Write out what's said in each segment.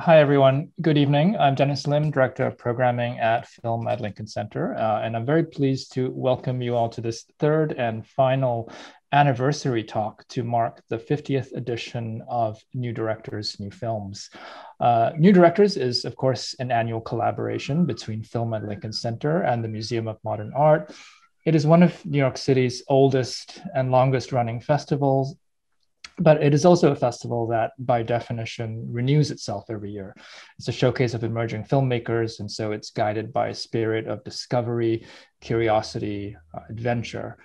Hi, everyone. Good evening. I'm Dennis Lim, Director of Programming at Film at Lincoln Center, uh, and I'm very pleased to welcome you all to this third and final anniversary talk to mark the 50th edition of New Directors, New Films. Uh, New Directors is, of course, an annual collaboration between Film at Lincoln Center and the Museum of Modern Art. It is one of New York City's oldest and longest running festivals but it is also a festival that by definition renews itself every year it's a showcase of emerging filmmakers and so it's guided by a spirit of discovery curiosity uh, adventure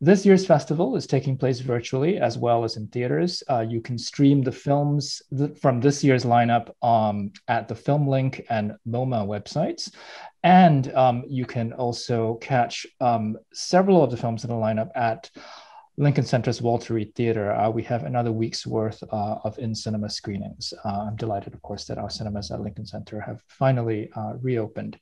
this year's festival is taking place virtually as well as in theaters. Uh, you can stream the films th- from this year's lineup um, at the FilmLinc and MoMA websites. And um, you can also catch um, several of the films in the lineup at Lincoln Center's Walter Reade Theater, uh, we have another week's worth uh, of in-cinema screenings. Uh, I'm delighted, of course, that our cinemas at Lincoln Center have finally uh, reopened.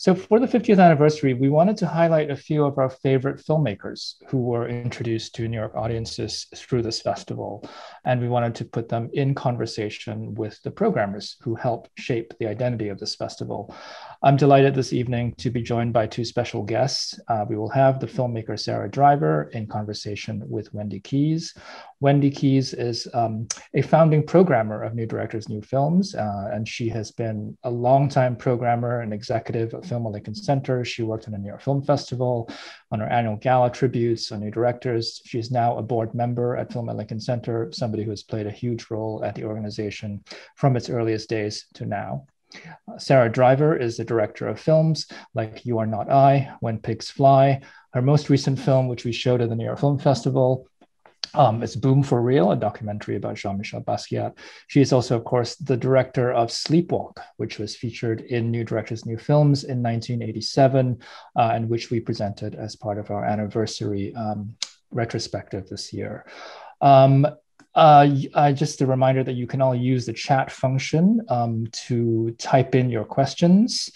So for the 50th anniversary, we wanted to highlight a few of our favorite filmmakers who were introduced to New York audiences through this festival. And we wanted to put them in conversation with the programmers who helped shape the identity of this festival. I'm delighted this evening to be joined by two special guests. Uh, we will have the filmmaker Sara Driver in conversation with Wendy Keys. Wendy Keys is um, a founding programmer of New Directors, New Films, uh, and she has been a longtime programmer and executive at Film Lincoln Center. She worked on the New York Film Festival, on our annual gala tributes, on New Directors. She is now a board member at Film Lincoln Center, somebody who has played a huge role at the organization from its earliest days to now. Sara Driver is the director of films like You Are Not I, When Pigs Fly. Her most recent film, which we showed at the New York Film Festival, um, is Boom for Real, a documentary about Jean Michel Basquiat. She is also, of course, the director of Sleepwalk, which was featured in New Directors, New Films in 1987, uh, and which we presented as part of our anniversary um, retrospective this year. Um, uh, uh, just a reminder that you can all use the chat function um, to type in your questions.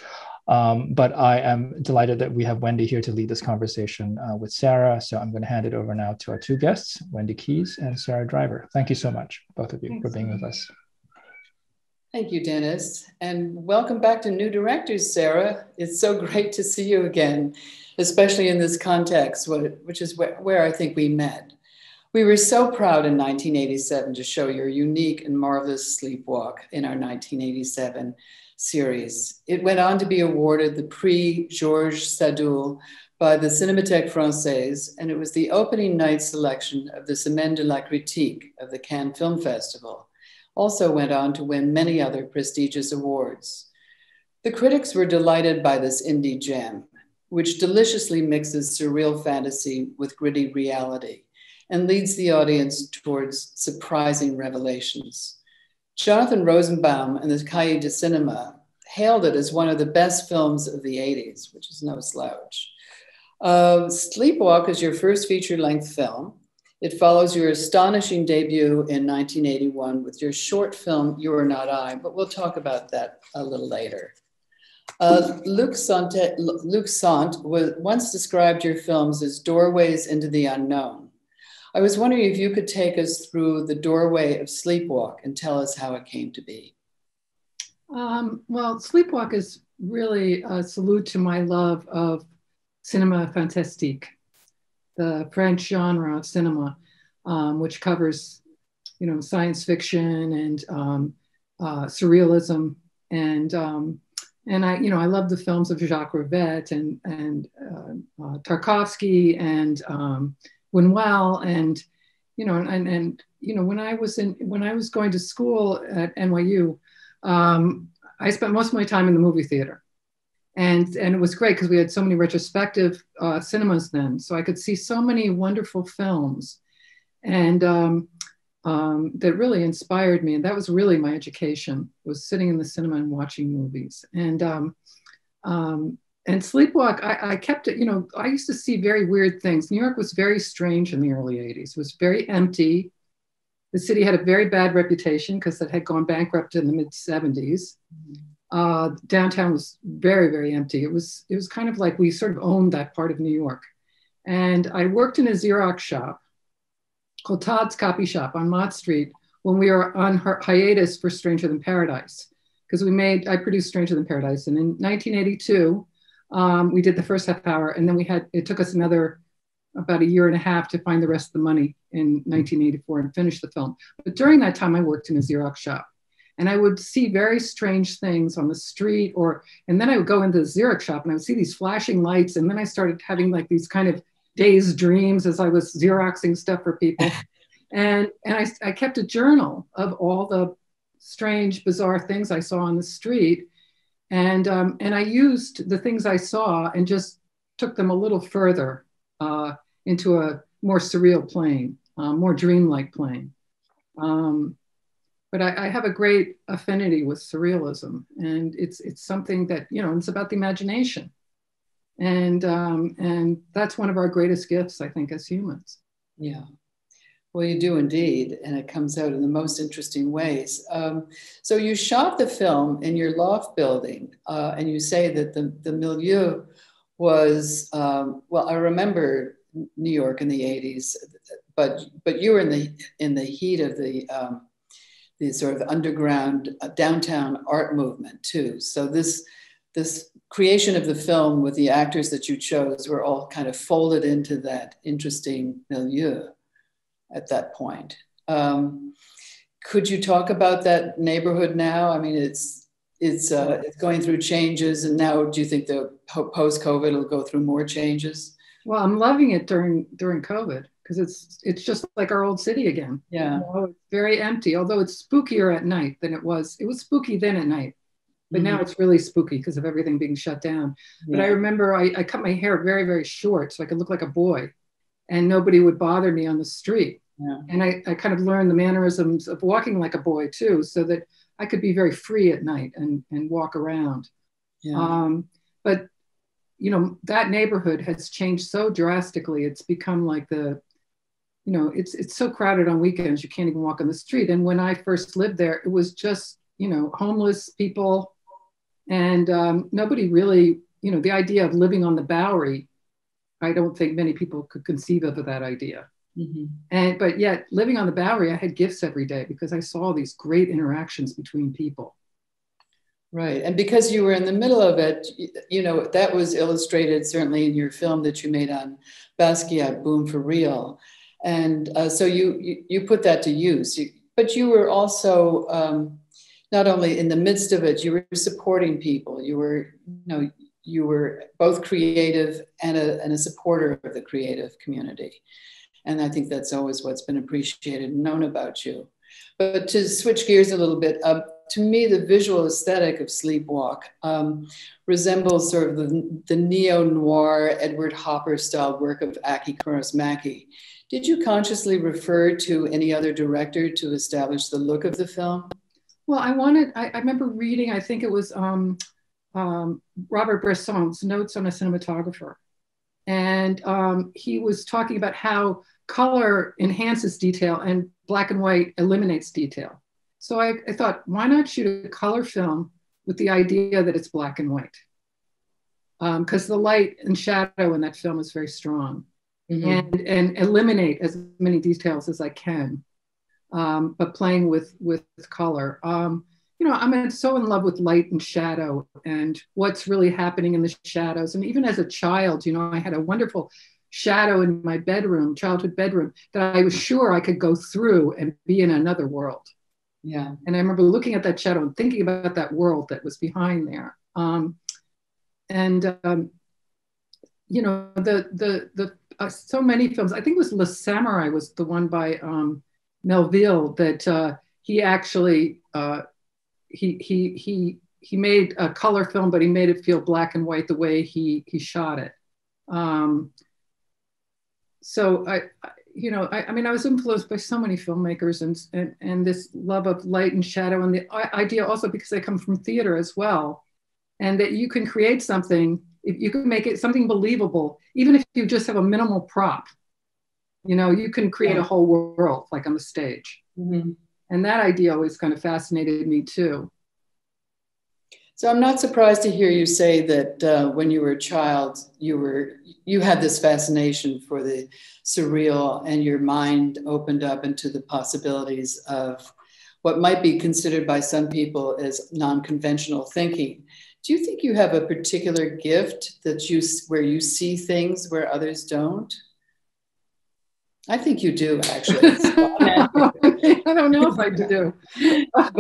Um, but I am delighted that we have Wendy here to lead this conversation uh, with Sara. So I'm going to hand it over now to our two guests, Wendy Keys and Sara Driver. Thank you so much, both of you, Thanks. for being with us. Thank you, Dennis. And welcome back to New Directors, Sara. It's so great to see you again, especially in this context, which is where I think we met. We were so proud in 1987 to show your unique and marvelous sleepwalk in our 1987 series. It went on to be awarded the Prix Georges Sadoul by the Cinémathèque Française, and it was the opening night selection of the Semaine de la Critique of the Cannes Film Festival. Also went on to win many other prestigious awards. The critics were delighted by this indie gem, which deliciously mixes surreal fantasy with gritty reality and leads the audience towards surprising revelations. Jonathan Rosenbaum and the Cahiers du Cinema hailed it as one of the best films of the 80s, which is no slouch. Uh, Sleepwalk is your first feature length film. It follows your astonishing debut in 1981 with your short film, You Are Not I, but we'll talk about that a little later. Uh, Luc, Sante, Luc Sante once described your films as doorways into the unknown. I was wondering if you could take us through the doorway of Sleepwalk and tell us how it came to be. Um, well, Sleepwalk is really a salute to my love of cinema fantastique, the French genre of cinema, um, which covers, you know, science fiction and um, uh, surrealism and um, and I, you know, I love the films of Jacques Rivette and and uh, uh, Tarkovsky and um, well. And you know and and you know when I was in when I was going to school at NYU, um, I spent most of my time in the movie theater, and and it was great because we had so many retrospective uh, cinemas then, so I could see so many wonderful films, and um, um, that really inspired me, and that was really my education was sitting in the cinema and watching movies, and um, um, and sleepwalk I, I, kept it you know i used to see very weird things. New york was very strange in the early 80s it was very empty. The city had a very bad reputation because it had gone bankrupt in the mid 70s uh, downtown was very very empty. It was it was kind of like we sort of owned that part of new york. And i worked in a xerox shop called todd's copy shop on mott street when we were on hiatus for Stranger Than Paradise, because we made, I produced Stranger Than Paradise. And in 1982, um, we did the first half hour, and then we had, it took us another about a year and a half to find the rest of the money in 1984 and finish the film. But during that time, I worked in a Xerox shop and I would see very strange things on the street or, and then I would go into the Xerox shop and I would see these flashing lights. And then I started having like these kind of dazed dreams as I was Xeroxing stuff for people. and, and I, I kept a journal of all the strange, bizarre things I saw on the street. And, um, and I used the things I saw and just took them a little further uh, into a more surreal plane, uh, more dreamlike plane. Um, but I, I, have a great affinity with surrealism, and it's it's something that you know it's about the imagination, and um, and that's one of our greatest gifts, I think, as humans. Yeah. Well, you do indeed, and it comes out in the most interesting ways. Um, so you shot the film in your loft building, uh, and you say that the the milieu was um, well. I remember New York in the '80s, but but you were in the in the heat of the um, the sort of underground uh, downtown art movement too. So this this creation of the film with the actors that you chose were all kind of folded into that interesting milieu at that point. Um, could you talk about that neighborhood now? I mean, it's it's uh, it's going through changes, and now do you think the post COVID will go through more changes? Well, I'm loving it during during COVID because it's it's just like our old city again. Yeah, you know, it's very empty. Although it's spookier at night than it was. It was spooky then at night, but mm-hmm. now it's really spooky because of everything being shut down. Yeah. But I remember I, I cut my hair very very short so I could look like a boy, and nobody would bother me on the street. Yeah. And I, I kind of learned the mannerisms of walking like a boy too, so that I could be very free at night and, and walk around. Yeah. Um, but you know that neighborhood has changed so drastically. It's become like the, you know, it's it's so crowded on weekends you can't even walk on the street. And when I first lived there, it was just you know homeless people, and um, nobody really, you know, the idea of living on the Bowery. I don't think many people could conceive of that idea. Mm-hmm. And but yet living on the Bowery, I had gifts every day because I saw these great interactions between people. Right. And because you were in the middle of it, you know, that was illustrated certainly in your film that you made on Basquiat, Boom for Real. And uh, so you, you, you put that to use. You, but you were also um, not only in the midst of it, you were supporting people. You were, you know, you were both creative and a, and a supporter of the creative community. And I think that's always what's been appreciated and known about you. But to switch gears a little bit, uh, to me, the visual aesthetic of Sleepwalk um, resembles sort of the, the neo noir Edward Hopper style work of Aki Kaurismäki. Did you consciously refer to any other director to establish the look of the film? Well, I wanted, I, I remember reading, I think it was um, um, Robert Bresson's Notes on a Cinematographer. And um, he was talking about how color enhances detail and black and white eliminates detail. So I, I thought, why not shoot a color film with the idea that it's black and white? Because um, the light and shadow in that film is very strong. Mm-hmm. And, and eliminate as many details as I can, um, but playing with, with color. Um, you know, I'm so in love with light and shadow and what's really happening in the shadows. And even as a child, you know, I had a wonderful shadow in my bedroom, childhood bedroom, that I was sure I could go through and be in another world. Yeah. And I remember looking at that shadow and thinking about that world that was behind there. Um, and um, you know, the the the uh, so many films. I think it was Le Samurai was the one by um, Melville that uh, he actually uh, he he he he made a color film, but he made it feel black and white the way he he shot it. Um, so I, I you know, I, I, mean, I was influenced by so many filmmakers and, and and this love of light and shadow, and the idea also because I come from theater as well, and that you can create something if you can make it something believable, even if you just have a minimal prop. You know, you can create a whole world like on the stage. Mm-hmm. And that idea always kind of fascinated me too. So I'm not surprised to hear you say that uh, when you were a child, you were you had this fascination for the surreal, and your mind opened up into the possibilities of what might be considered by some people as non-conventional thinking. Do you think you have a particular gift that you where you see things where others don't? I think you do, actually. I don't know if I do. but,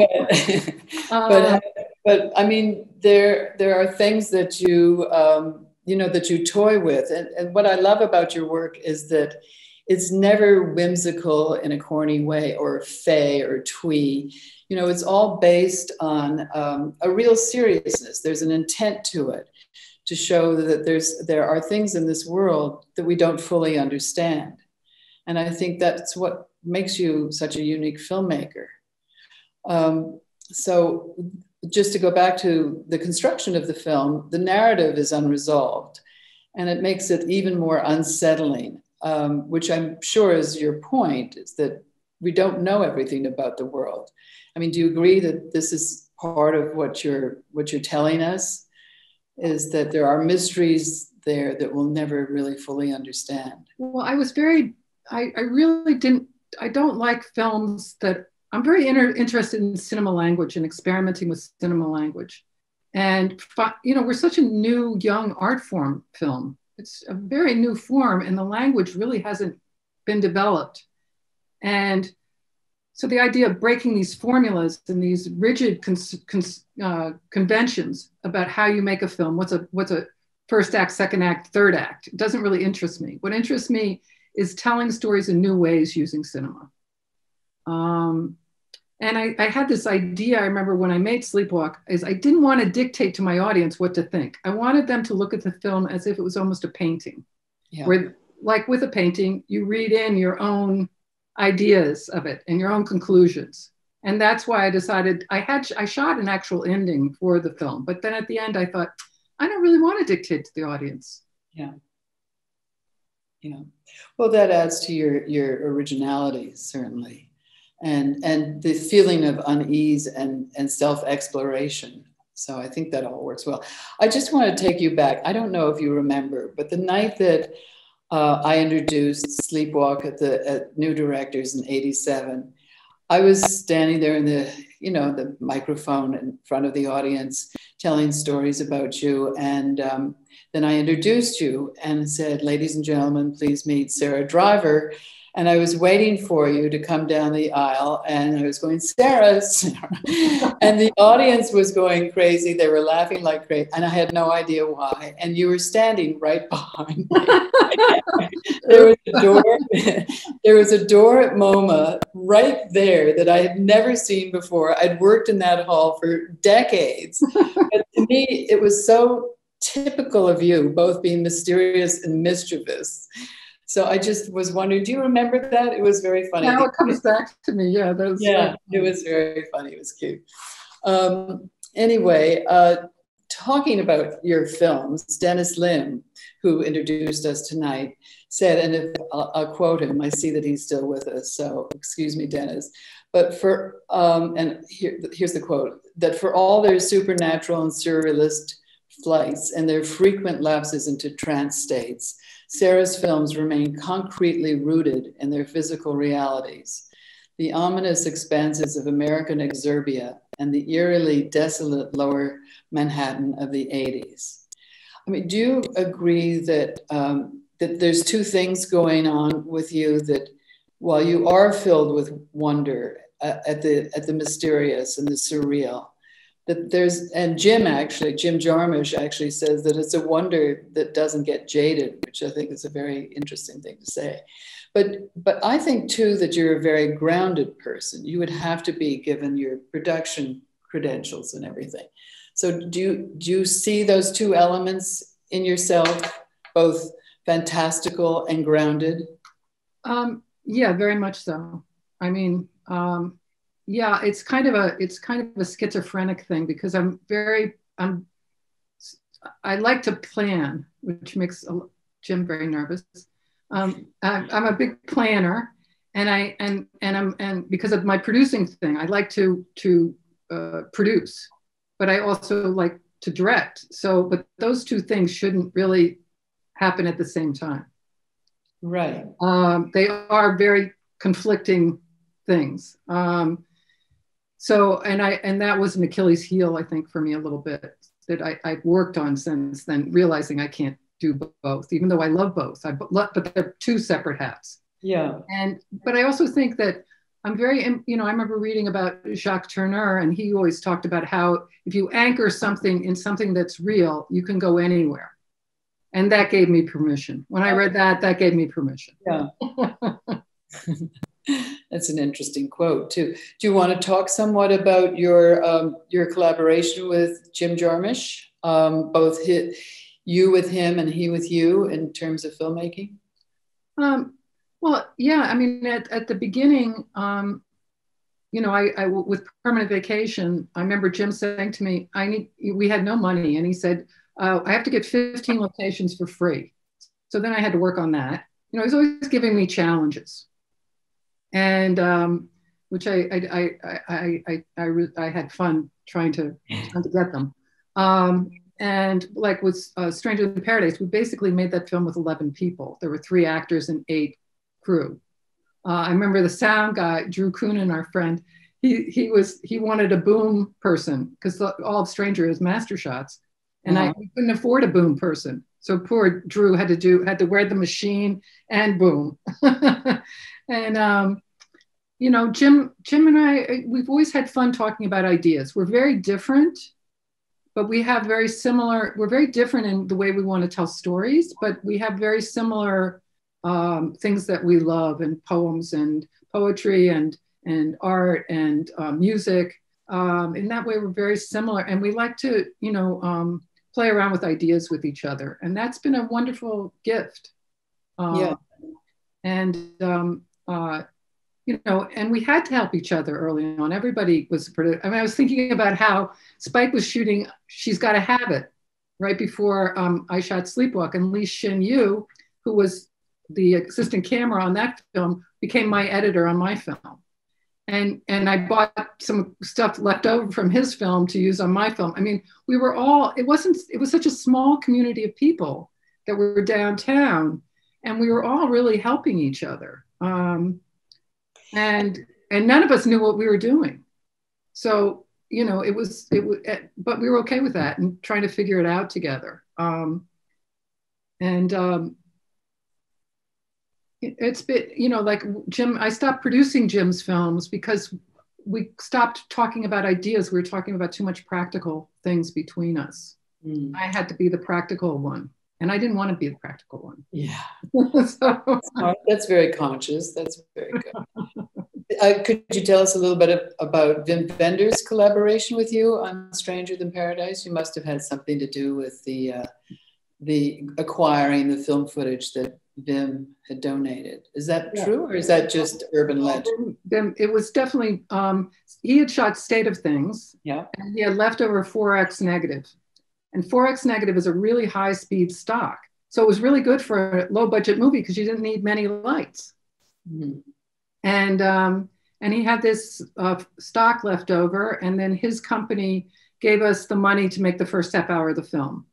uh, but, but I mean, there there are things that you um, you know that you toy with, and, and what I love about your work is that it's never whimsical in a corny way or fey or twee. You know, it's all based on um, a real seriousness. There's an intent to it to show that there's there are things in this world that we don't fully understand and I think that's what makes you such a unique filmmaker. Um, so, just to go back to the construction of the film, the narrative is unresolved, and it makes it even more unsettling. Um, which I'm sure is your point, is that we don't know everything about the world. I mean, do you agree that this is part of what you're what you're telling us? Is that there are mysteries there that we'll never really fully understand? Well, I was very I, I really didn't, I don't like films that, I'm very inter- interested in cinema language and experimenting with cinema language. And, you know, we're such a new, young art form film. It's a very new form, and the language really hasn't been developed. And so the idea of breaking these formulas and these rigid cons- cons- uh, conventions about how you make a film, what's a what's a first act, second act, third act, doesn't really interest me. What interests me is telling stories in new ways using cinema. Um, and I, I, had this idea, I remember when I made Sleepwalk, is I didn't want to dictate to my audience what to think. I wanted them to look at the film as if it was almost a painting. Yeah. Where, like with a painting, you read in your own ideas of it and your own conclusions. And that's why I decided I had I shot an actual ending for the film, but then at the end I thought I don't really want to dictate to the audience. Yeah. Yeah. Well, that adds to your your originality certainly, and and the feeling of unease and and self exploration. So I think that all works well. I just want to take you back. I don't know if you remember, but the night that uh, I introduced Sleepwalk at the at New Directors in '87, I was standing there in the you know the microphone in front of the audience, telling stories about you and. Um, then I introduced you and said, Ladies and gentlemen, please meet Sara Driver. And I was waiting for you to come down the aisle, and I was going, Sara, Sara. and the audience was going crazy. They were laughing like crazy, and I had no idea why. And you were standing right behind me. there was a door. there was a door at MoMA right there that I had never seen before. I'd worked in that hall for decades. But to me, it was so typical of you, both being mysterious and mischievous. So I just was wondering, do you remember that? It was very funny. Now it comes back to me. Yeah, that was yeah, it was very funny. It was cute. Um, anyway, uh, talking about your films, Dennis Lim, who introduced us tonight, said, and if I'll, I'll quote him, I see that he's still with us. So excuse me, Dennis. But for um, and here, here's the quote: that for all their supernatural and surrealist flights and their frequent lapses into trance states, Sara's films remain concretely rooted in their physical realities. The ominous expanses of American exurbia and the eerily desolate lower Manhattan of the 80s. I mean, do you agree that, um, that there's two things going on with you that while you are filled with wonder uh, at, the, at the mysterious and the surreal, that there's and Jim actually Jim Jarmusch actually says that it's a wonder that doesn't get jaded, which I think is a very interesting thing to say. But but I think too that you're a very grounded person. You would have to be given your production credentials and everything. So do you do you see those two elements in yourself, both fantastical and grounded? Um, yeah, very much so. I mean, um, yeah it's kind of a it's kind of a schizophrenic thing because i'm very i'm i like to plan which makes jim very nervous. Um, I'm, I'm a big planner and i and and i'm and because of my producing thing i like to to uh, produce but i also like to direct. So but those two things shouldn't really happen at the same time. Right. Um, they are very conflicting things. Um, so and I and that was an Achilles heel, I think, for me a little bit that I, I've worked on since then, realizing I can't do both, even though I love both. I but they're two separate hats. Yeah. And but I also think that I'm very, you know, I remember reading about Jacques Tourneur, and he always talked about how if you anchor something in something that's real, you can go anywhere. And that gave me permission. When I read that, that gave me permission. Yeah. That's an interesting quote too. Do you want to talk somewhat about your um, your collaboration with Jim Jarmusch, um, both you with him and he with you in terms of filmmaking? Um, well, yeah. I mean, at, at the beginning, um, you know, I, I with permanent vacation, I remember Jim saying to me, "I need." We had no money, and he said, uh, "I have to get 15 locations for free." So then I had to work on that. You know, he's always giving me challenges and um, which I I, I I, I, I, I, had fun trying to, trying to get them. Um, and like with uh, Stranger in Paradise, we basically made that film with 11 people. There were three actors and eight crew. Uh, I remember the sound guy, Drew Kunin, our friend, he, he was he wanted a boom person because all of Stranger is master shots, and I couldn't afford a boom person. So poor Drew had to do had to wear the machine and boom. and um, you know, Jim, Jim and I, we've always had fun talking about ideas. We're very different, but we have very similar. We're very different in the way we want to tell stories, but we have very similar um, things that we love, and poems, and poetry, and and art, and uh, music. Um, in that way, we're very similar, and we like to, you know, um, play around with ideas with each other, and that's been a wonderful gift. Uh, yeah. And um, uh, you know, and we had to help each other early on. Everybody was, I mean, I was thinking about how Spike was shooting She's Gotta Have It right before um, I shot Sleepwalk, and Li-Shin Yu, who was the assistant camera on that film, became my editor on my film. And, and I bought some stuff left over from his film to use on my film. I mean, we were all, it wasn't, it was such a small community of people that were downtown, and we were all really helping each other. Um, and and none of us knew what we were doing. So you know it was it was eh, but we were okay with that and trying to figure it out together. Um, and um, it, it's been you know like jim i stopped producing jim's films because we stopped talking about ideas. We were talking about too much practical things between us. Mm. i had to be the practical one and I didn't want to be the practical one. Yeah, so. that's very conscious. That's very good. uh, could you tell us a little bit of, about Wim Wenders' collaboration with you on Stranger Than Paradise? You must have had something to do with the uh, the acquiring the film footage that Wim had donated. Is that yeah. true, or is that just urban legend? Then it was definitely. Um, he had shot State of Things. Yeah, and he had leftover 4x negative and 4X negative is a really high speed stock. So it was really good for a low budget movie because you didn't need many lights. Mm-hmm. And, um, and he had this uh, stock left over, and then his company gave us the money to make the first half hour of the film.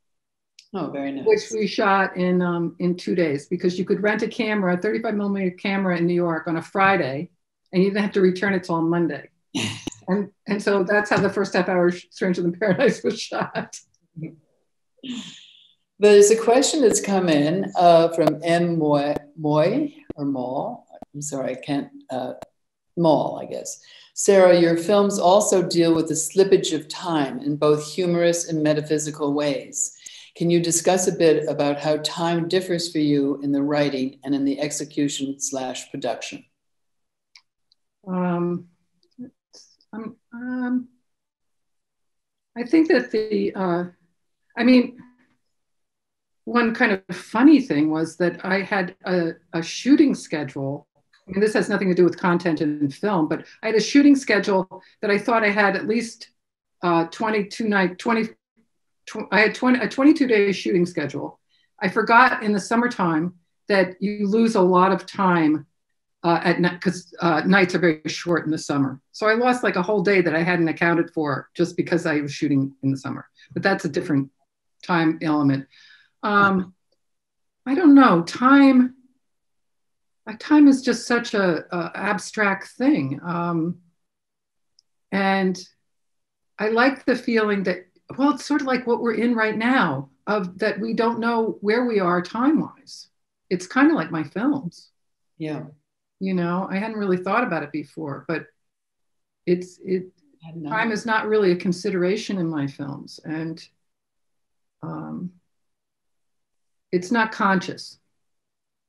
Oh, very nice. Which we shot in um, in two days because you could rent a camera, a 35 millimeter camera in New York on a Friday, and you didn't have to return it till on Monday. and and so that's how the first half hour Stranger Than Paradise was shot. There's a question that's come in uh, from M. Moy, Moy or Mall. I'm sorry, I can't. Uh, Mall, I guess. Sara, your films also deal with the slippage of time in both humorous and metaphysical ways. Can you discuss a bit about how time differs for you in the writing and in the execution slash production? Um, um, um, I think that the uh, I mean, one kind of funny thing was that I had a, a shooting schedule. I mean, this has nothing to do with content in film, but I had a shooting schedule that I thought I had at least uh, 22 night, 20, tw- I had 20, a 22 day shooting schedule. I forgot in the summertime that you lose a lot of time uh, at night because uh, nights are very short in the summer. So I lost like a whole day that I hadn't accounted for just because I was shooting in the summer. But that's a different time element. Um, I don't know. Time. Time is just such a, a abstract thing. Um, and I like the feeling that, well, it's sort of like what we're in right now, of that we don't know where we are time wise. It's kind of like my films. Yeah. You know, I hadn't really thought about it before, but it's it time is not really a consideration in my films, and um, it's not conscious.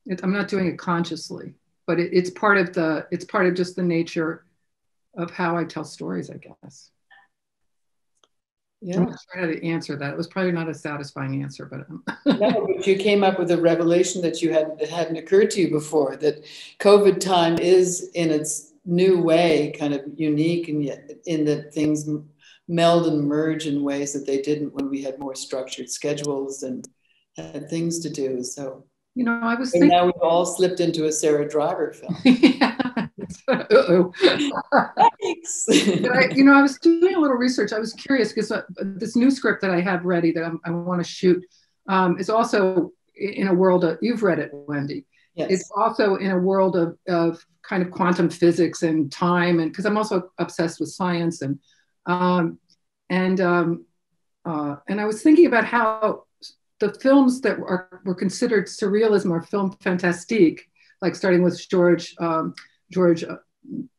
It, I'm not doing it consciously, but it, it's part of the it's part of just the nature of how I tell stories, I guess. Yeah. I'm trying to answer that. It was probably not a satisfying answer, but um. no, but you came up with a revelation that you hadn't that hadn't occurred to you before. That COVID time is in its new way kind of unique, and yet in that things meld and merge in ways that they didn't when we had more structured schedules and had things to do. So you know, I was and thinking, now we've all slipped into a Sara Driver film. yeah. Thanks. I, you know, I was doing a little research. I was curious because uh, this new script that I have ready that I'm, i want to shoot um, is also in a world of, you've read it, Wendy. Yes. It's also in a world of, of kind of quantum physics and time. And because I'm also obsessed with science and, um, and, um, uh, and I was thinking about how the films that are, were considered surrealism or film fantastique, like starting with George, um, George uh,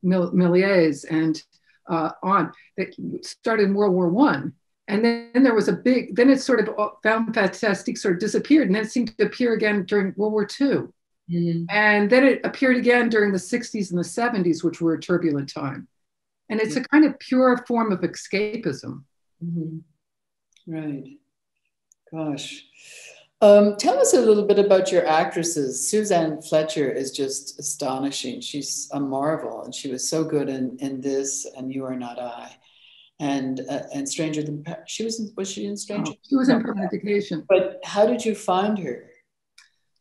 Méliès and uh, on, that started in World War One. And then, there was a big, then it sort of uh, found fantastic sort of disappeared. And then it seemed to appear again during World War 2 Mm-hmm. And then it appeared again during the 60s and the 70s, which were a turbulent time. And it's a kind of pure form of escapism. Mm-hmm. Right. Gosh. Um, tell us a little bit about your actresses. Suzanne Fletcher is just astonishing. She's a marvel, and she was so good in, in this and You Are Not I, and uh, and Stranger Than she was in, was she in Stranger? Oh, she was in Permanent Vacation. But how did you find her?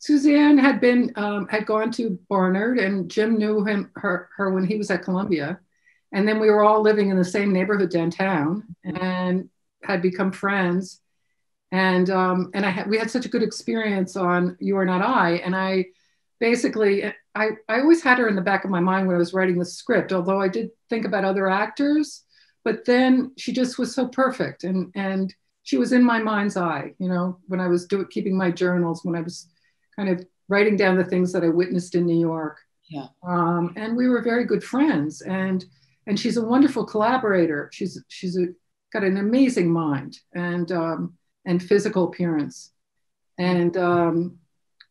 Suzanne had been um, had gone to Barnard, and Jim knew him her her when he was at Columbia, and then we were all living in the same neighborhood downtown, and had become friends and um, and I had we had such a good experience on You Are Not I, and I basically I I always had her in the back of my mind when I was writing the script, although I did think about other actors, but then she just was so perfect, and and she was in my mind's eye, you know, when I was doing keeping my journals, when I was kind of writing down the things that I witnessed in New York. Yeah. Um, and we were very good friends, and and she's a wonderful collaborator. She's she's a, got an amazing mind, and um, and physical appearance. And um,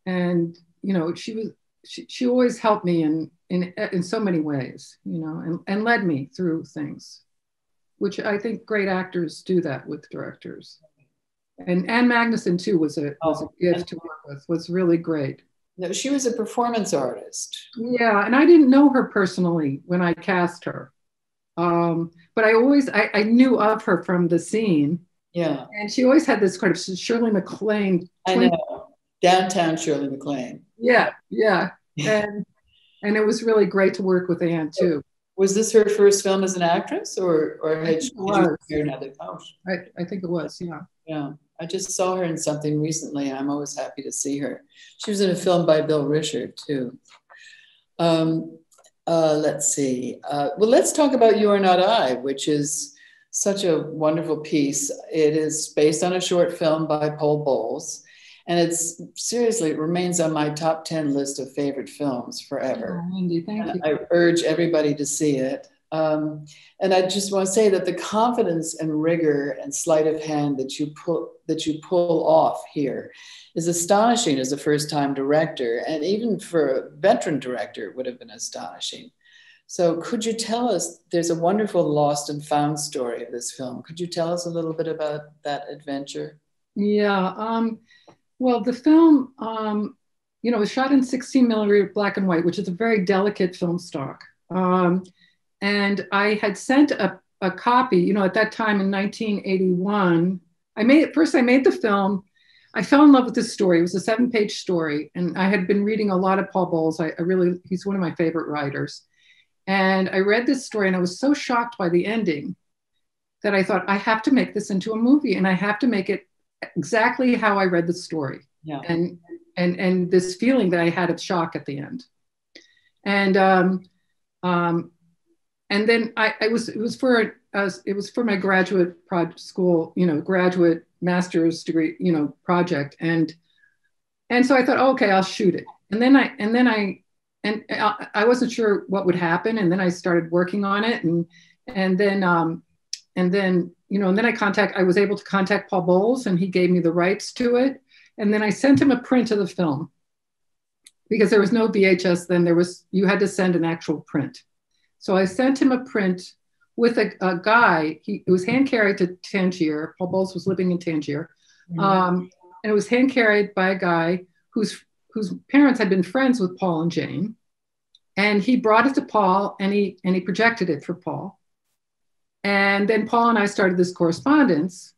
and you know, she was she, she always helped me in in in so many ways, you know, and, and led me through things, which I think great actors do that with directors. And Ann Magnuson too was a was a oh, gift to work with. Was really great. No, she was a performance artist. Yeah, and I didn't know her personally when I cast her, um, but I always I, I knew of her from the scene, yeah. And she always had this kind of Shirley MacLaine. I know. Downtown Shirley MacLaine. Yeah, yeah. and and it was really great to work with Ann too. Was this her first film as an actress or or had she another oh. I, I think it was, yeah. Yeah. I just saw her in something recently. And I'm always happy to see her. She was in a film by Bill Richard too. Um, uh, let's see. Uh, well, let's talk about You Are Not I, which is such a wonderful piece. It is based on a short film by Paul Bowles. And it's seriously, it remains on my top 10 list of favorite films forever. Oh, Wendy, thank and you. I urge everybody to see it. Um, and I just want to say that the confidence and rigor and sleight of hand that you pull that you pull off here is astonishing as a first-time director, and even for a veteran director, it would have been astonishing. So, could you tell us? There's a wonderful lost and found story of this film. Could you tell us a little bit about that adventure? Yeah. Um, well, the film, um, you know, was shot in 16 millimeter black and white, which is a very delicate film stock. And I had sent a, a copy, you know, at that time in 1981. I made first. I made the film. I fell in love with this story. It was a seven-page story, and I had been reading a lot of Paul Bowles. I, I really, he's one of my favorite writers. And I read this story and I was so shocked by the ending that I thought, I have to make this into a movie and I have to make it exactly how I read the story. Yeah. And and and this feeling that I had of shock at the end. And um, um, and then I, I was it was for uh, it was for my graduate project school, you know, graduate master's degree, you know, project, and and so I thought, oh, okay, I'll shoot it, and then I and then I and I, I wasn't sure what would happen, and then I started working on it, and and then um, and then you know, and then I contact I was able to contact Paul Bowles, and he gave me the rights to it, and then I sent him a print of the film. Because there was no VHS then. There was you had to send an actual print. So I sent him a print with a, a guy. He it was hand carried to Tangier. Paul Bowles was living in Tangier, mm-hmm. um, and it was hand carried by a guy whose whose parents had been friends with Paul and Jane. And he brought it to Paul, and he and he projected it for Paul. And then Paul and I started this correspondence.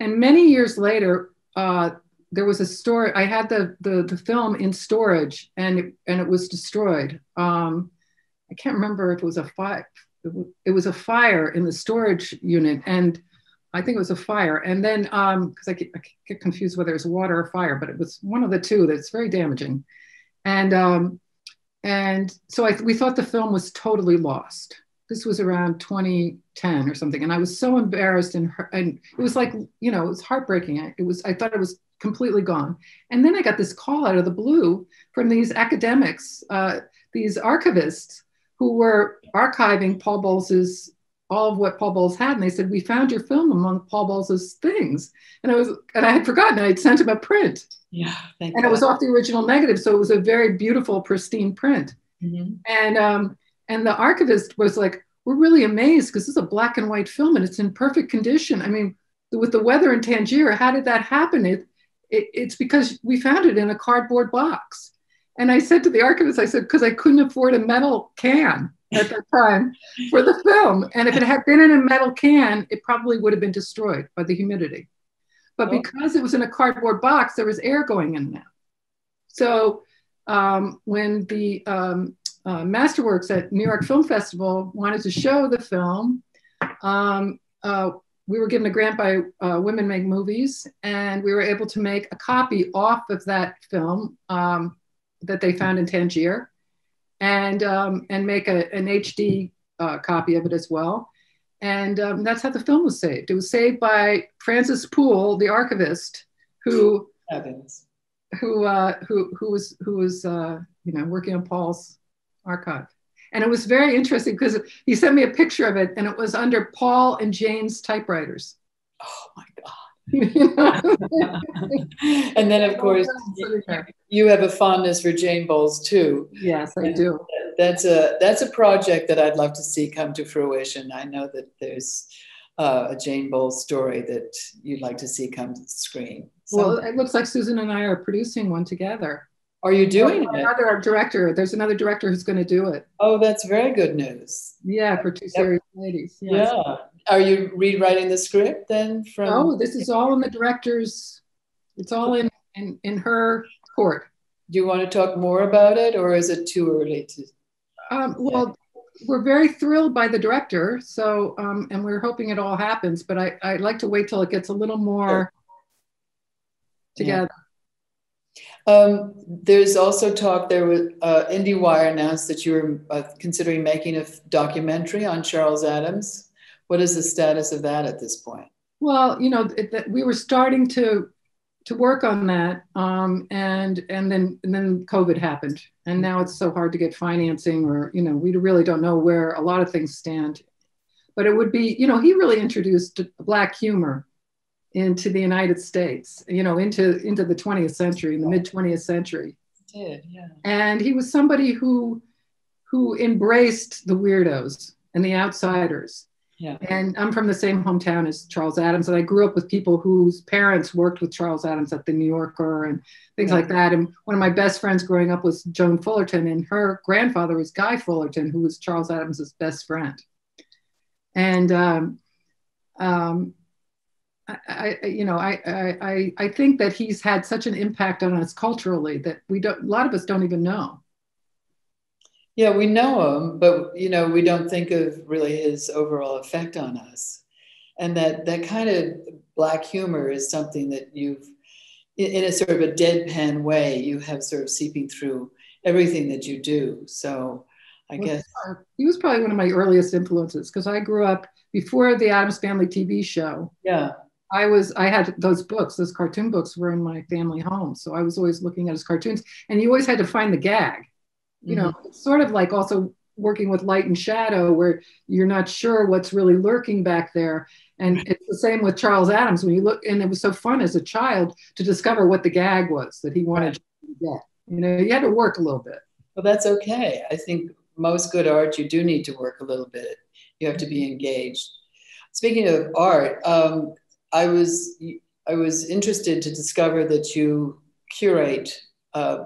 And many years later, uh, there was a story. I had the, the, the film in storage and it, and it was destroyed. Um, I can't remember if it was a fire. It was a fire in the storage unit, and I think it was a fire. And then because um, I, I, get confused whether it was water or fire, but it was one of the two that's very damaging. And um, and so I, we thought the film was totally lost. This was around 2010 or something, and I was so embarrassed and and it was like you know it was heartbreaking. It was I thought it was completely gone. And then I got this call out of the blue from these academics, uh, these archivists who were archiving Paul Bowles's all of what Paul Bowles had, and they said, "We found your film among Paul Bowles's things," and I was, and I had forgotten. I had sent him a print, yeah, thank you. and God. it was off the original negative, so it was a very beautiful, pristine print. Mm-hmm. And um, and the archivist was like, "We're really amazed because this is a black and white film and it's in perfect condition. I mean, with the weather in Tangier, how did that happen? It it, it's because we found it in a cardboard box. And I said to the archivist, I said, because I couldn't afford a metal can at that time for the film. And if it had been in a metal can, it probably would have been destroyed by the humidity. But because it was in a cardboard box, there was air going in and out. So um, when the um, uh, Masterworks at New York Film Festival wanted to show the film, um, uh, we were given a grant by uh, Women Make Movies, and we were able to make a copy off of that film um, that they found in Tangier, and um, and make a, an HD uh, copy of it as well. And um, that's how the film was saved. It was saved by Francis Poole, the archivist, who who uh, who who was who was uh, you know working on Paul's archive. And it was very interesting because he sent me a picture of it and it was under Paul and Jane's typewriters. Oh my God. and then, of course, you have a fondness for Jane Bowles too. Yes, I and do. That's a that's a project that I'd love to see come to fruition. I know that there's uh, a Jane Bowles story that you'd like to see come to the screen. So, well, it looks like Susan and I are producing one together. Are you doing it? Another director. There's another director who's going to do it. Oh, that's very good news. Yeah, for two serious yep. ladies. Yes. Yeah. Are you rewriting the script then? From oh, this is all in the director's. It's all in in, in her court. Do you want to talk more about it, or is it too early to? Um, well, we're very thrilled by the director, so um, and we're hoping it all happens. But I I'd like to wait till it gets a little more sure. together. Yeah. Um, there's also talk there was uh, IndieWire announced that you were uh, considering making a documentary on Charles Addams. What is the status of that at this point? Well, you know, it, that we were starting to to work on that, um, and and then and then COVID happened, and now it's so hard to get financing, or you know, we really don't know where a lot of things stand. But it would be, you know, he really introduced black humor into the United States, you know, into into the 20th century, in the mid 20th century. Did yeah. And he was somebody who who embraced the weirdos and the outsiders. Yeah. And I'm from the same hometown as Charles Addams, and I grew up with people whose parents worked with Charles Addams at the New Yorker and things yeah. like that. And one of my best friends growing up was Joan Fullerton, and her grandfather was Guy Fullerton, who was Charles Addams's best friend. And um, um, I, I, you know, I, I, I think that he's had such an impact on us culturally that we don't, a lot of us don't even know. Yeah, we know him, but you know, we don't think of really his overall effect on us. And that that kind of black humor is something that you've, in a sort of a deadpan way, you have sort of seeping through everything that you do. So I guess. He was probably one of my earliest influences because I grew up before the Addams Family TV show. Yeah. I was I had those books, those cartoon books were in my family home. So I was always looking at his cartoons and you always had to find the gag. You mm-hmm. know, sort of like also working with light and shadow where you're not sure what's really lurking back there. And it's the same with Charles Addams when you look and it was so fun as a child to discover what the gag was that he wanted to get. You know, you had to work a little bit. Well, that's okay. I think most good art, you do need to work a little bit. You have to be engaged. Speaking of art, um, I was I was interested to discover that you curate uh,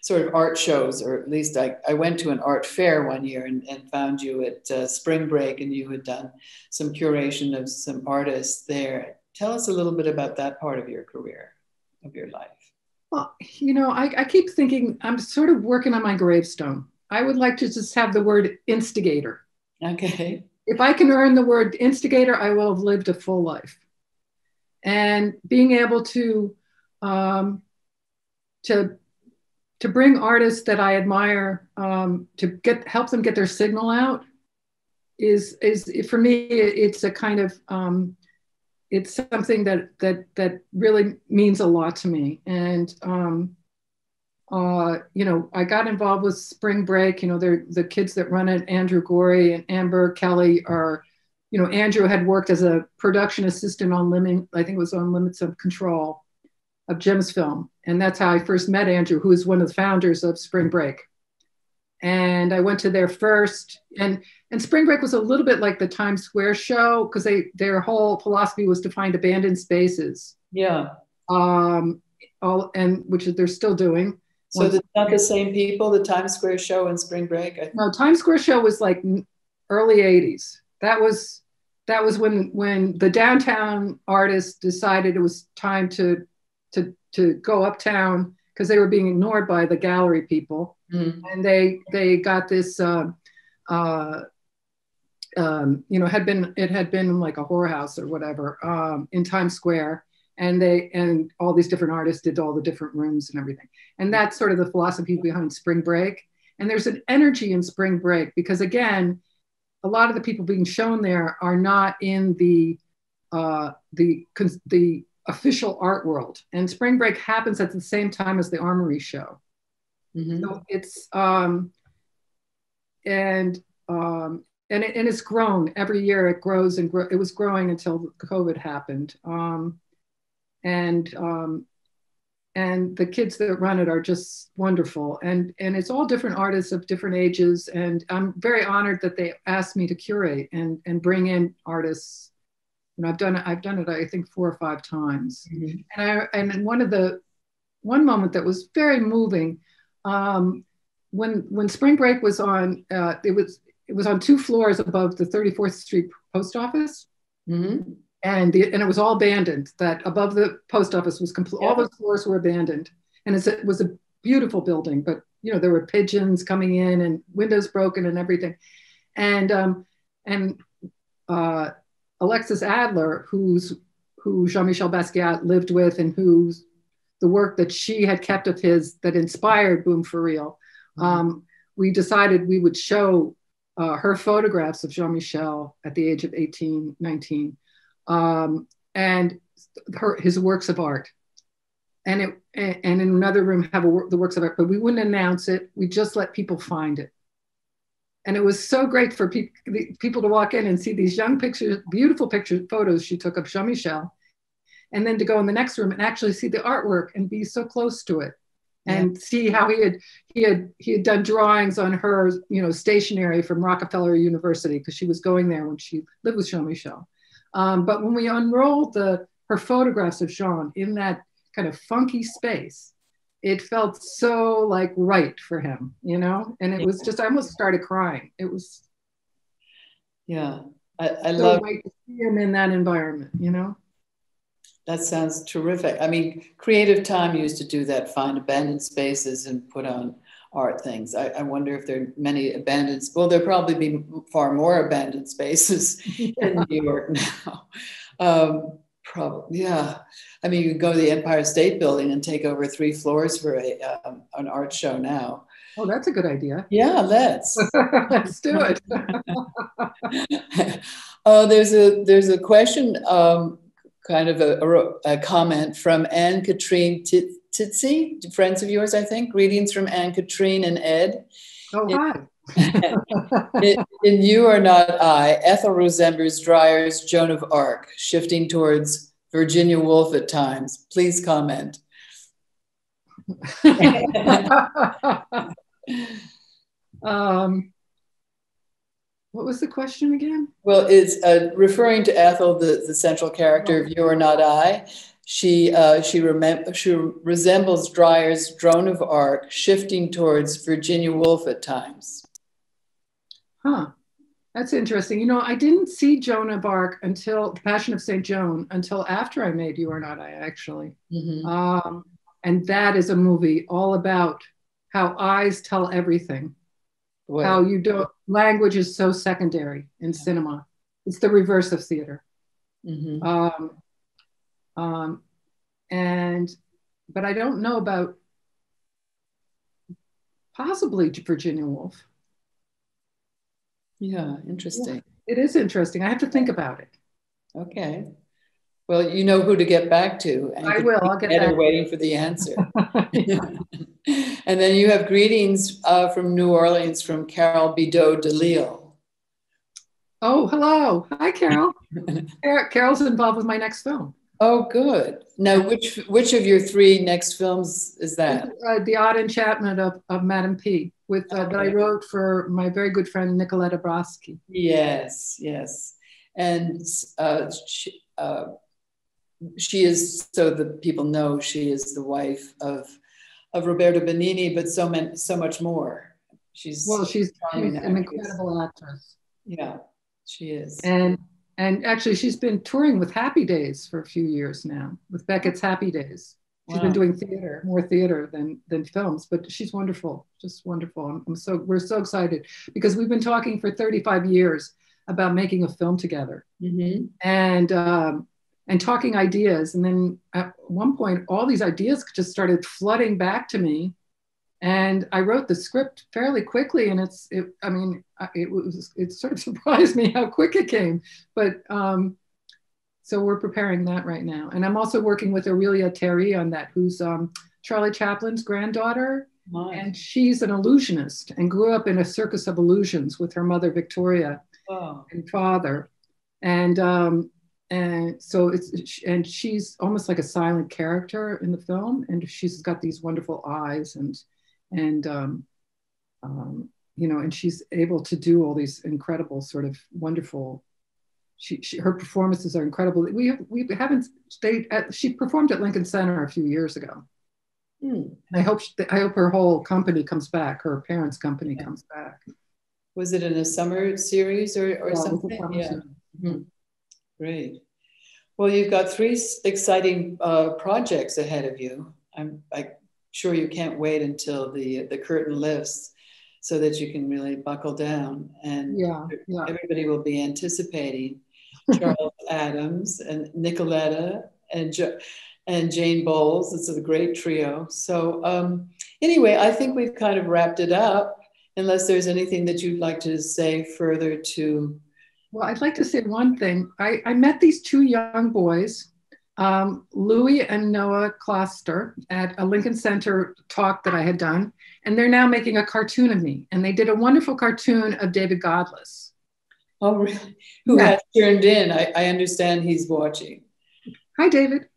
sort of art shows, or at least I, I went to an art fair one year and, and found you at uh, Spring Break, and you had done some curation of some artists there. Tell us a little bit about that part of your career, of your life. Well, you know, I, I keep thinking I'm sort of working on my gravestone. I would like to just have the word instigator. Okay. If I can earn the word instigator, I will have lived a full life. And being able to um, to to bring artists that I admire um, to get help them get their signal out is is for me it's a kind of um, it's something that that that really means a lot to me and um, uh, you know, I got involved with Spring Break. You know, they're the kids that run it, Andrew Gori and Ambre Kelly are, you know, Andrew had worked as a production assistant on Limit, I think it was on Limits of Control of Jim's film. And that's how I first met Andrew, who is one of the founders of Spring Break. And I went to their first, and and Spring Break was a little bit like the Times Square show because they their whole philosophy was to find abandoned spaces. Yeah. Um, all and which they're still doing so it's not the same people, the Times Square show and Spring Break? No, Times Square show was like early 80s. That was that was when when the downtown artists decided it was time to to to go uptown because they were being ignored by the gallery people. Mm. And they they got this uh, uh, um, you know, had been it had been like a whorehouse or whatever um, in Times Square and they and all these different artists did all the different rooms and everything and that's sort of the philosophy behind spring break and there's an energy in spring break because again a lot of the people being shown there are not in the uh, the the official art world. And spring break happens at the same time as the armory show. Mm-hmm. so it's um and um and, it, and it's grown. Every year it grows and grow, it was growing until covid happened. Um and um, and the kids that run it are just wonderful. And and it's all different artists of different ages. And i'm very honored that they asked me to curate and and bring in artists and i've done it i've done it i think four or five times mm-hmm. and i and one of the one moment that was very moving um, when when spring break was on uh, it was it was on two floors above the 34th street post office mm-hmm and the, and it was all abandoned. That above the post office was complete. Yeah. All those floors were abandoned, and it was a beautiful building. But you know there were pigeons coming in and windows broken and everything, and um, and uh, Alexis Adler, who's who Jean-Michel Basquiat lived with, and who's the work that she had kept of his that inspired Boom for Real. Mm-hmm. Um, we decided we would show uh, her photographs of Jean-Michel at the age of 18, 19 um, and her, his works of art. And it and in another room have a, the works of art, but we wouldn't announce it. We just let people find it. And it was so great for pe- people to walk in and see these young pictures, beautiful pictures, photos she took of Jean Michel, and then to go in the next room and actually see the artwork and be so close to it. And yeah. see how he had he had he had done drawings on her you know stationery from Rockefeller University because she was going there when she lived with Jean Michel um, but when we unrolled the, her photographs of Jean in that kind of funky space, it felt so like right for him, you know? And it was just, I almost started crying. It was. Yeah. I, I so love to see him in that environment, you know? That sounds terrific. I mean, Creative Time used to do that, find abandoned spaces and put on art things. I, I, wonder if there are many abandoned, well, there'll probably be far more abandoned spaces in New York now. Um, probably, yeah. I mean, you can go to the Empire State Building and take over three floors for a, um, an art show now. Oh, that's a good idea. Yeah, let's. let's do it. uh, there's a there's a question, um, kind of a, a, a, comment from Anne Katrine Titsy, friends of yours, I think. Greetings from Anne Katrine and Ed. Oh, hi. in, in, You Are Not I, Ethel Rosenberg's Dreyer's Joan of Arc, shifting towards Virginia Woolf at times. Please comment. um, what was the question again? Well, it's uh, referring to Ethel, the, the central character of You Are Not I. She uh, she, she resembles Dreyer's Joan of Arc, shifting towards Virginia Woolf at times. Huh. That's interesting. You know, I didn't see Joan of Arc until The Passion of St. Joan until after I made You Are Not I, actually. Mm-hmm. Um, and that is a movie all about how eyes tell everything. How you don't, language is so secondary in cinema. It's the reverse of theater. Mm-hmm. Um, um, and, but I don't know about possibly Virginia Woolf. Yeah, interesting. Yeah, it is interesting. I have to think about it. Okay. Well, you know who to get back to. I will. I'll get back. Waiting for the answer. and then you have greetings uh, from New Orleans from Carol Bideau DeLille. Oh, hello. Hi, Carol. Carol's involved with my next film. Oh, good. Now, which which of your three next films is that? Uh, the Odd Enchantment of, of Madame P with uh, okay. that I wrote for my very good friend Nicoletta Braschi. Yes, yes, and uh, she, uh, she is so the people know she is the wife of of Roberto Benigni, but so many, so much more. She's well, she's, she's an incredible actress. Yeah, she is. And and actually, she's been touring with Happy Days for a few years now, with Beckett's Happy Days. She's wow. been doing theater, more theater than than films, but she's wonderful, just wonderful. I'm, I'm, so we're so excited because we've been talking for 35 years about making a film together, mm-hmm. and um, and talking ideas. And then at one point, all these ideas just started flooding back to me, and I wrote the script fairly quickly. And it's, it, I mean, it was, it sort of surprised me how quick it came, but. Um, so we're preparing that right now. And I'm also working with Aurélia Thierrée on that, who's um, Charlie Chaplin's granddaughter. Nice. And she's an illusionist and grew up in a circus of illusions with her mother, Victoria, oh. and father. And um, and so it's and she's almost like a silent character in the film, and she's got these wonderful eyes and and um, um, you know, and she's able to do all these incredible sort of wonderful she, she, her performances are incredible. We have, we haven't stayed at, she performed at Lincoln Center a few years ago. Hmm. I hope she, I hope her whole company comes back. Her parents' company yeah. comes back. Was it in a summer series or, or yeah, something? Yeah. Mm-hmm. Great. Well, you've got three exciting uh, projects ahead of you. I'm, I'm sure you can't wait until the the curtain lifts so that you can really buckle down and yeah, yeah. everybody will be anticipating Charles Addams and Nicoletta and jo- and Jane Bowles. It's a great trio. So um, anyway, I think we've kind of wrapped it up. Unless there's anything that you'd like to say further to. Well, I'd like to say one thing. I, I met these two young boys, um, Louis and Noah Kloster, at a Lincoln Center talk that I had done, and they're now making a cartoon of me. And they did a wonderful cartoon of David Godlis. Oh, really? Who yeah. has turned in? I, I understand he's watching. Hi, David.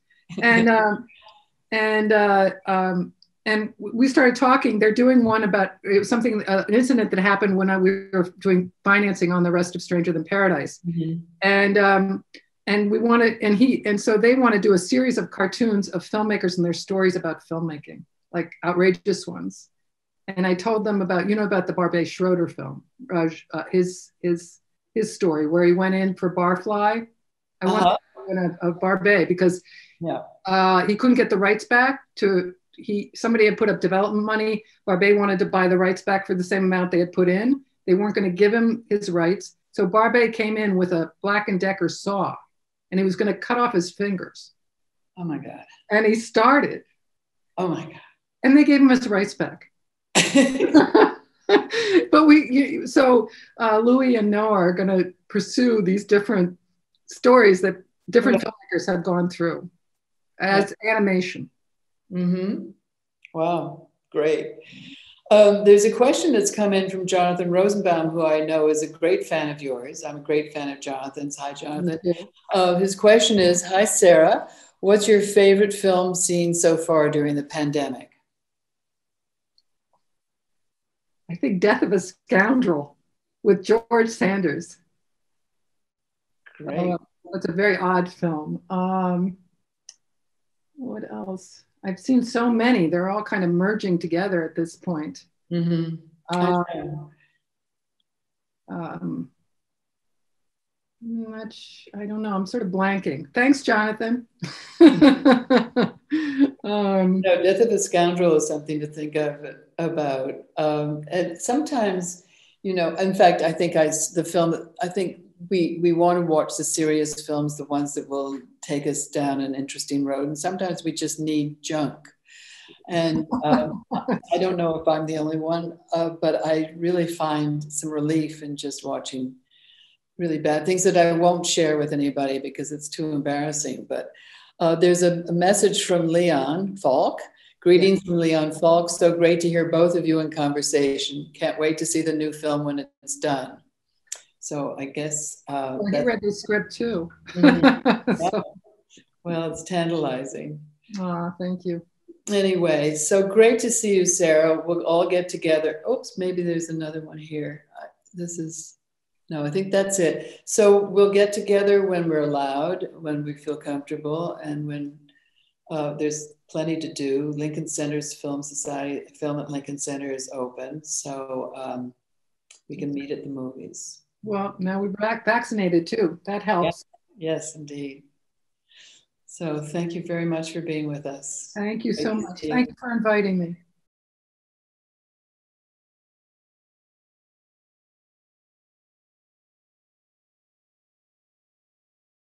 And um, and uh, um, and we started talking. They're doing one about it was something uh, an incident that happened when I, we were doing financing on the rest of Stranger Than Paradise, mm-hmm. and um, and we wanted and he and so they want to do a series of cartoons of filmmakers and their stories about filmmaking, like outrageous ones. And I told them about you know about the Barbet Schroeder film, Raj, uh, his his his story where he went in for Barfly. I uh-huh. wanted a, a Barbet because yeah. uh, he couldn't get the rights back to he somebody had put up development money. Barbet wanted to buy the rights back for the same amount they had put in. They weren't going to give him his rights. So Barbet came in with a Black and Decker saw and he was going to cut off his fingers. Oh my God. And he started. Oh my God. And they gave him his rights back. but we, you, so uh, Louis and Noah are going to pursue these different stories that different yeah. filmmakers have gone through as animation. Mm-hmm. Wow, great. Um, there's a question that's come in from Jonathan Rosenbaum, who I know is a great fan of yours. I'm a great fan of Jonathan's. Hi, Jonathan. Uh, his question is Hi, Sara. What's your favorite film seen so far during the pandemic? I think Death of a Scoundrel with George Sanders. Great. Uh, it's a very odd film. Um, what else? I've seen so many. They're all kind of merging together at this point. Mm-hmm. Um, um, much, I don't know. I'm sort of blanking. Thanks, Jonathan. um, no, Death of a Scoundrel is something to think of about. Um, and sometimes, you know, in fact, I think I the film. I think we we want to watch the serious films, the ones that will take us down an interesting road, and sometimes we just need junk. And um, I don't know if I'm the only one, uh, but I really find some relief in just watching really bad things that I won't share with anybody because it's too embarrassing. But uh, there's a, a, message from Leon Falk. Greetings from Leon Falk. So great to hear both of you in conversation. Can't wait to see the new film when it's done. So I guess. Uh, well, he read the script too. Mm-hmm. yeah. Well, it's tantalizing. Ah, thank you. Anyway, so great to see you, Sara. We'll all get together. Oops, maybe there's another one here. This is, no, I think that's it. So we'll get together when we're allowed, when we feel comfortable, and when uh, there's plenty to do. Lincoln Center's Film Society, Film at Lincoln Center is open, so um, we can meet at the movies. Well, now we're back vaccinated too. That helps. Yes, yes indeed. So thank you very much for being with us. Thank you Great so much. Thank you for inviting me.